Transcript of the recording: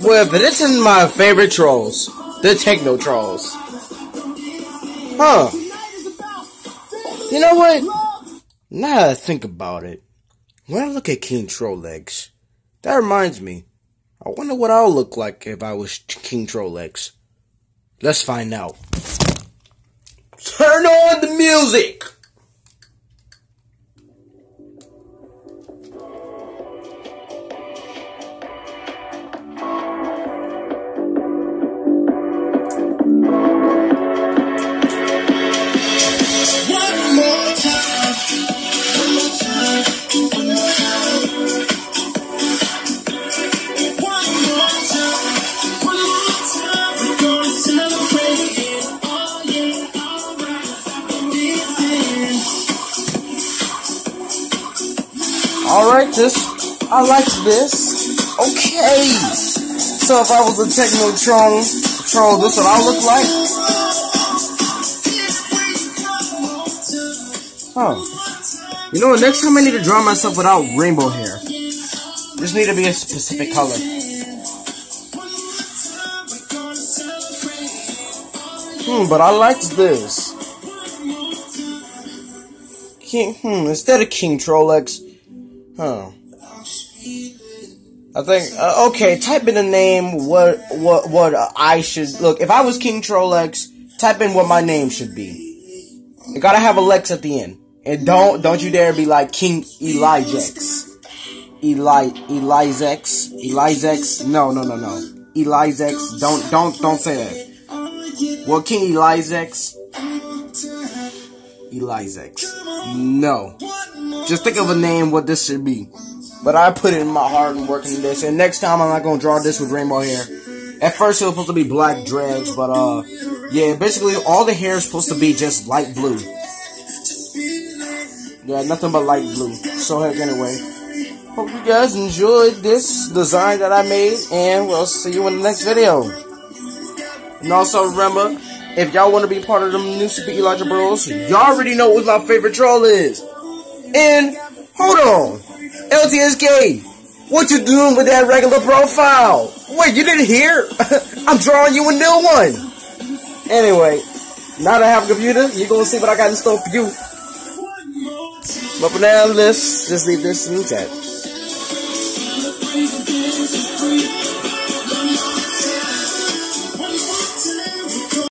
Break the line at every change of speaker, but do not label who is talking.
Well, it isn't my favorite trolls, the techno trolls. Huh. You know what? Now that I think about it, when I look at King Trollex, that reminds me. I wonder what I'll look like if I was King Trollex. Let's find out. Turn on the music!
Alright,
this. I like this. Okay. So if I was a techno troll, troll, this what I look like? Huh. You know? Next time I need to draw myself without rainbow hair. Just need to be a specific color. Hmm, but I like this. King, hmm, instead of King Trollex, huh. I think, uh, okay, type in the name, what, what, what I should, look, if I was King Trollex, type in what my name should be. You gotta have a Lex at the end. And don't, don't you dare be like King Elijah. Eli Elizex Elizex no no no no Elizex don't don't don't say that well King Elizex Elizex no just think of a name what this should be. But I put it in my heart and working this and next time I'm not gonna draw this with rainbow hair. At first it was supposed to be black dreads but uh yeah basically all the hair is supposed to be just light blue. Yeah nothing but light blue. So heck anyway. Hope you guys enjoyed this design that I made, and we'll see you in the next video. And also remember, if y'all want to be part of the new Super Elijah Bros, y'all already know what my favorite troll is. And, hold on, LTSK, what you doing with that regular profile? Wait, you didn't hear? I'm drawing you a new one. Anyway, now that I have a computer, you're gonna see what I got in store for you. But for now, let's just leave this in the chat.